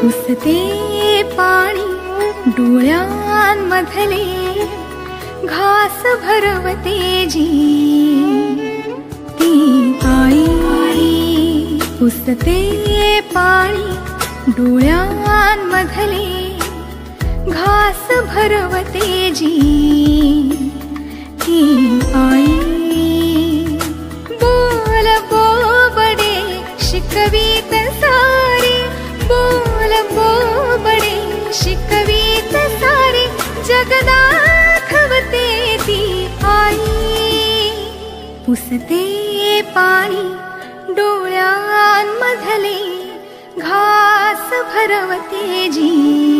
पुसते पाणी डोळ्यांमधले घास भरवते जी. ती आई पुसते पाणी डोळ्यांमधले घास भरवते जी। आई? बोल बोबडे शिकवीत सारे। बोल बोबडे शिकवीत सारे। जगदाखवते ती आई। पुसते पाणी भरवते जी